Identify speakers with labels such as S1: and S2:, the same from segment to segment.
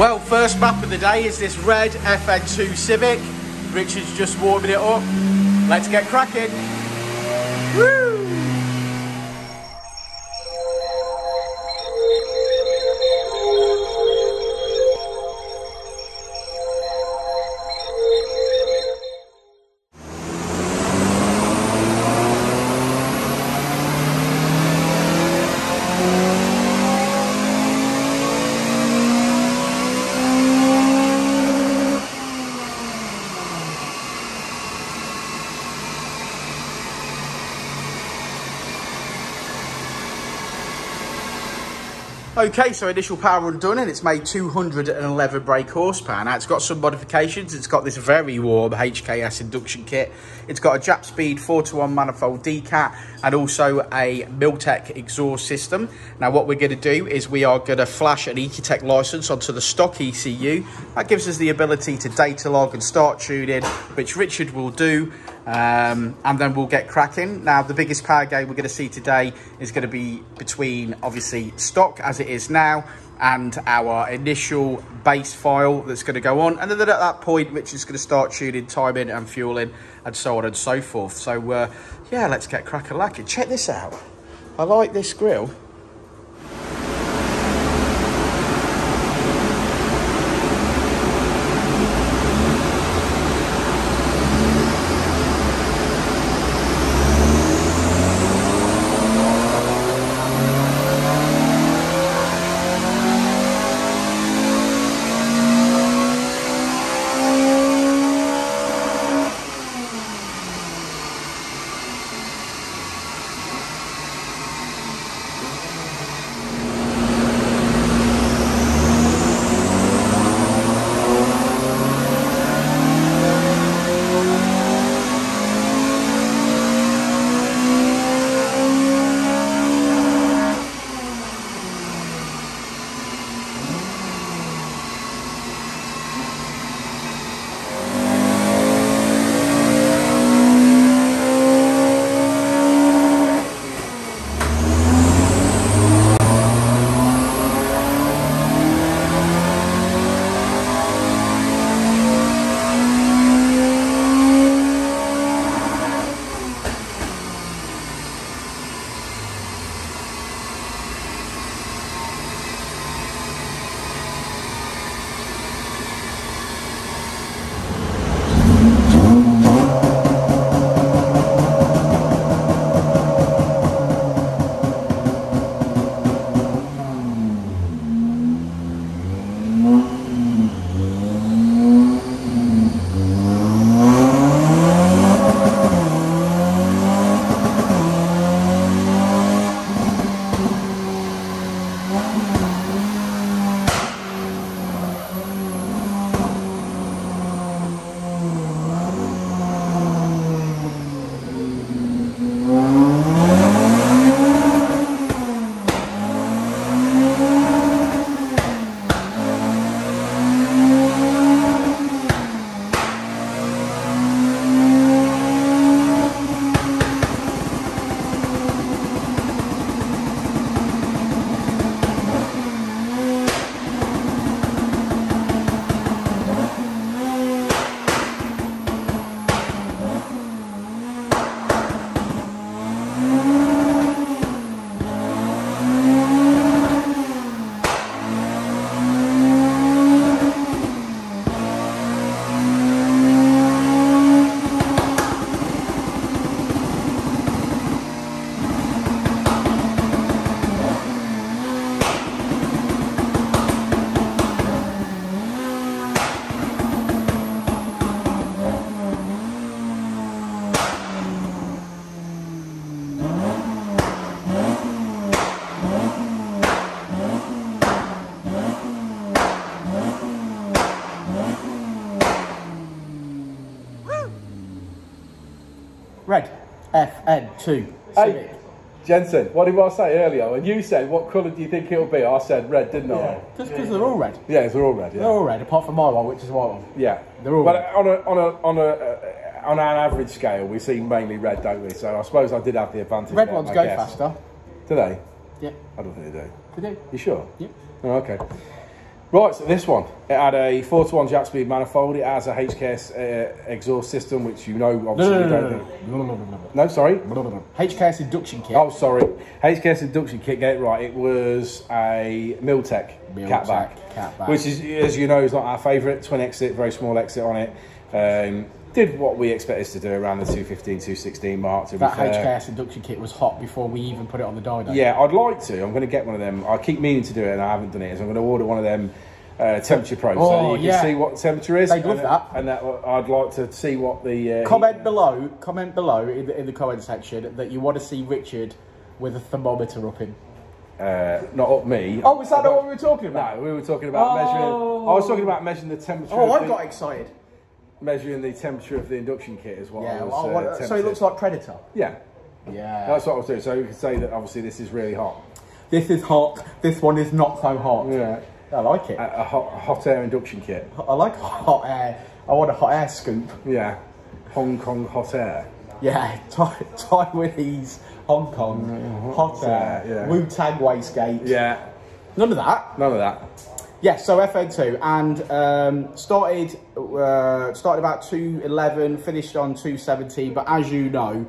S1: Well, first map of the day is this red FN2 Civic. Richard's just warming it up. Let's get cracking. Woo! Okay, so initial power run done and it's made 211 brake horsepower. Now it's got some modifications. It's got this very warm HKS induction kit. It's got a Jap Speed 4 to 1 manifold decat and also a Milltek exhaust system. Now what we're going to do is we are going to flash an Ecutek license onto the stock ECU. That gives us the ability to data log and start tuning, which Richard will do. Um, and then we'll get cracking. Now, the biggest power gain we're going to see today is going to be between, obviously, stock as it is now and our initial base file that's going to go on. And then at that point, which is going to start tuning, timing and fueling and so on and so forth. So, uh, yeah, let's get cracking. Check this out. I like this grill. Red FN2
S2: Hey, Jensen, what did I say earlier? When you said, what colour do you think it'll be? I said red, didn't I?
S1: Just because they're all red.
S2: Yeah, they're all red, yeah.
S1: They're all red, apart from my one, which is white one.
S2: Yeah.
S1: They're all
S2: but
S1: red.
S2: on a, on a, on a, uh, on an average scale, we see mainly red, don't we? So I suppose I did have the advantage
S1: Red
S2: there,
S1: ones
S2: I
S1: go
S2: guess.
S1: faster.
S2: Do they?
S1: Yeah,
S2: I don't think they do.
S1: they do.
S2: You sure?
S1: Yeah.
S2: Oh, okay. Right, so this one, it had a 4 to 1 Jap Speed manifold. It has a HKS uh, exhaust system, which you know obviously
S1: No, no, no,
S2: don't
S1: no,
S2: think-
S1: no, no, no, no, no,
S2: No, sorry.
S1: HKS induction kit.
S2: Oh, sorry. HKS induction kit, get it right. It was a Milltek
S1: Milltek
S2: catback,
S1: catback.
S2: which is, as you know, is not our favourite. Twin exit, very small exit on it. Um, did what we expect us to do around the 215, 216 mark. To be
S1: That. HKS induction kit was hot before we even put it on the dyno.
S2: Yeah, I'd like to. I'm going to get one of them. I keep meaning to do it, and I haven't done it. So I'm going to order one of them uh, temperature probes,
S1: Oh,
S2: so you can
S1: yeah.
S2: see what the temperature is.
S1: They'd love
S2: and,
S1: that.
S2: And that, I'd like to see what the uh,
S1: Comment below, comment below in the, in the comment section that you want to see Richard with a thermometer up in.
S2: Uh, not up me.
S1: Oh, was that not what we were talking about?
S2: No, we were talking about
S1: Oh.
S2: measuring. I was talking about measuring the temperature.
S1: Oh, I got excited.
S2: Measuring the temperature of the induction kit as well.
S1: Yeah,
S2: was,
S1: well,
S2: uh,
S1: so it looks like Predator.
S2: Yeah,
S1: Yeah.
S2: that's what I was doing. So you can say that obviously this is really hot.
S1: This is hot. This one is not so hot.
S2: Yeah,
S1: I like it.
S2: a, a hot, a hot air induction kit.
S1: I like hot air. I want a hot air scoop.
S2: Yeah, Hong Kong hot air.
S1: Yeah, Tai- Taiwanese, Hong Kong, hot air,
S2: yeah.
S1: Wu Tang wastegate.
S2: Yeah,
S1: None of that.
S2: none of that.
S1: Yes, so FN2 and um, started uh, started about 211, finished on 270. But as you know,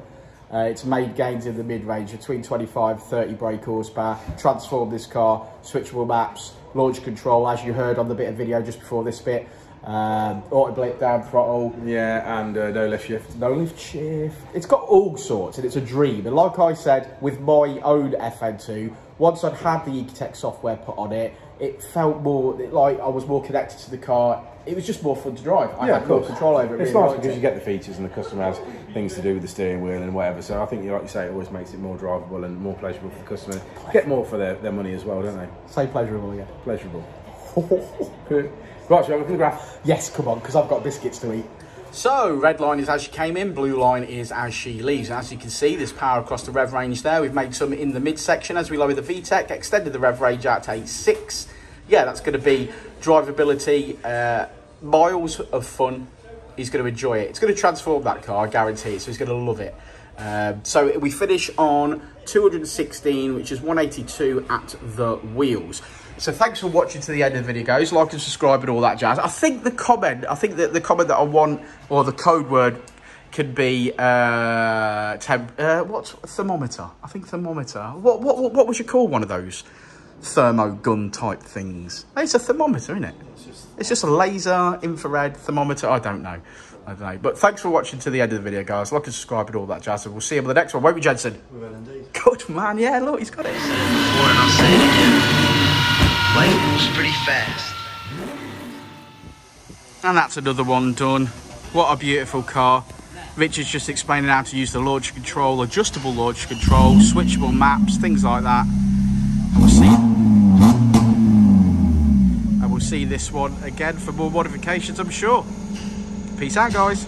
S1: uh, it's made gains in the mid range between 25 30 brake horsepower. Transformed this car, switchable maps, launch control, as you heard on the bit of video just before this bit. Um, auto blip down throttle,
S2: Yeah, and uh, no lift shift.
S1: no lift shift. It's got all sorts and it's a dream. And like I said, with my own FN2, once I'd had the Ecutek software put on it, it felt more like I was more connected to the car. It was just more fun to drive. I
S2: Yeah,
S1: had more control over it.
S2: It's
S1: really
S2: nice because
S1: it.
S2: you get the features and the customer has things to do with the steering wheel and whatever. So I think, like you say, it always makes it more drivable and more pleasurable for the customer. Get more for their, their money as well, don't they?
S1: Say pleasurable again.
S2: Pleasurable. right, shall we look at the graph?
S1: yes, come on, because I've got biscuits to eat.
S3: So, red line is as she came in, blue line is as she leaves. And as you can see, there's power across the rev range there. We've made some in the midsection as we lower the VTEC, extended the rev range out to 8.6. Yeah, that's going to be drivability, uh, miles of fun. He's going to enjoy it. It's going to transform that car, I guarantee it. So he's going to love it. Um, so we finish on 216, which is 182 at the wheels. So thanks for watching to the end of the video, guys. Like and subscribe and all that jazz. I think the comment, I think that the comment that I want, or the code word, could be uh, temp, uh, what's thermometer? I think thermometer. What what what, what would you call one of those thermo gun type things? It's a thermometer, isn't it? It's just a laser infrared thermometer. I don't know. I don't know. But thanks for watching to the end of the video, guys. Like and subscribe and all that jazz. And we'll see you on the next one. Won't we, Jensen?
S4: We will indeed.
S3: Good man. Yeah, look, he's got it.
S4: Moves pretty fast.
S3: And that's another one done. What a beautiful car. Richard's just explaining how to use the launch control, adjustable launch control, switchable maps, things like that. And we'll see. And we'll see this one again for more modifications, I'm sure. Peace out, guys.